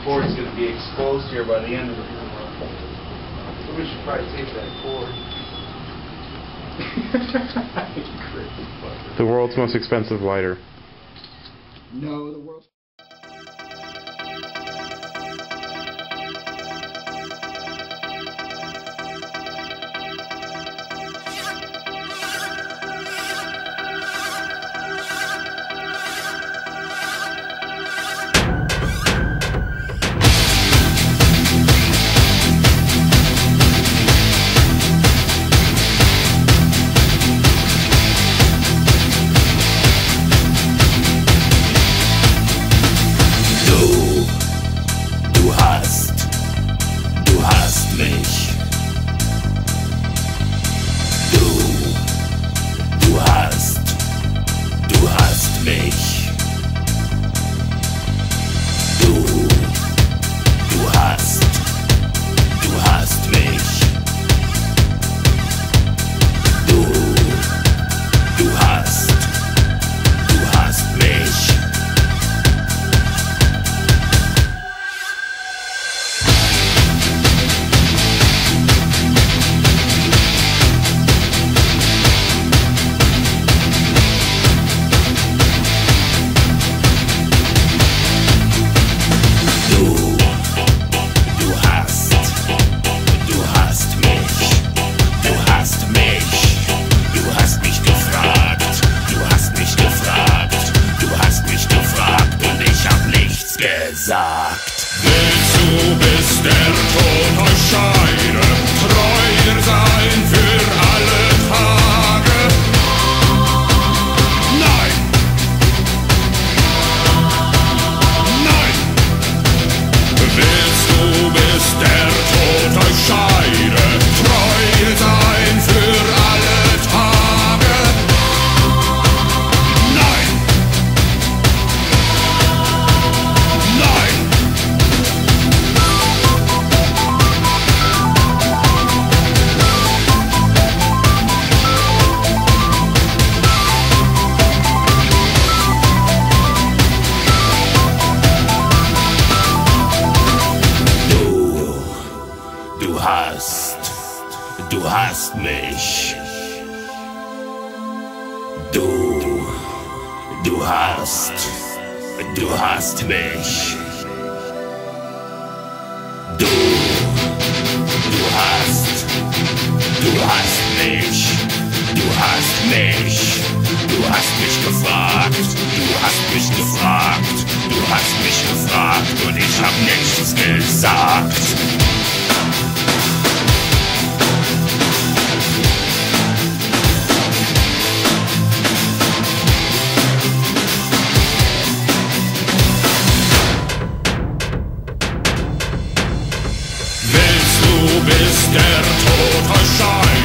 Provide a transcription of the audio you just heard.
that that cord's gonna be exposed here by the end of the So we should probably take that cord. The world's most expensive lighter. No, the world's. Mich. Der Tod euch du hast mich. Du, du hast, du hast mich. Du, du hast, du hast mich. Du hast mich. Du hast mich gefragt. Du hast mich gefragt. Du hast mich gefragt und ich hab nichts gesagt. der Tod erscheint.